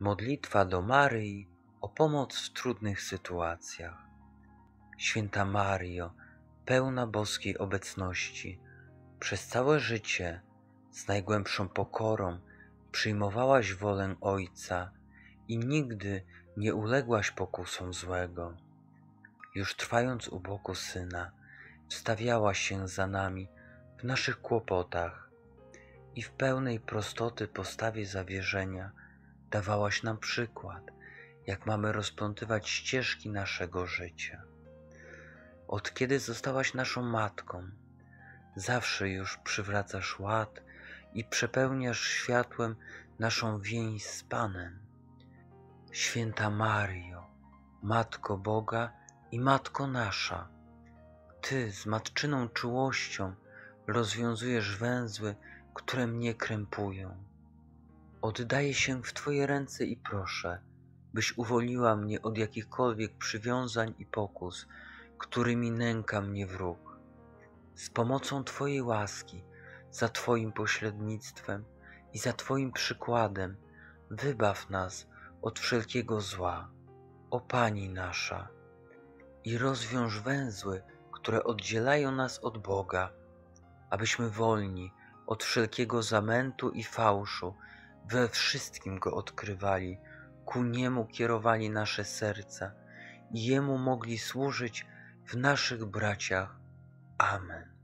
Modlitwa do Maryi o pomoc w trudnych sytuacjach. Święta Mario, pełna boskiej obecności, przez całe życie z najgłębszą pokorą przyjmowałaś wolę Ojca i nigdy nie uległaś pokusom złego. Już trwając u boku Syna, wstawiałaś się za nami w naszych kłopotach i w pełnej prostoty postawie zawierzenia dawałaś nam przykład, jak mamy rozplątywać ścieżki naszego życia. Od kiedy zostałaś naszą matką, zawsze już przywracasz ład i przepełniasz światłem naszą więź z Panem. Święta Mario, Matko Boga i Matko nasza, Ty z matczyną czułością rozwiązujesz węzły, które mnie krępują. Oddaję się w Twoje ręce i proszę, byś uwolniła mnie od jakichkolwiek przywiązań i pokus, którymi nęka mnie wróg. Z pomocą Twojej łaski, za Twoim pośrednictwem i za Twoim przykładem, wybaw nas od wszelkiego zła, o Pani nasza, i rozwiąż węzły, które oddzielają nas od Boga, abyśmy wolni od wszelkiego zamętu i fałszu, we wszystkim Go odkrywali, ku Niemu kierowali nasze serca i Jemu mogli służyć w naszych braciach. Amen.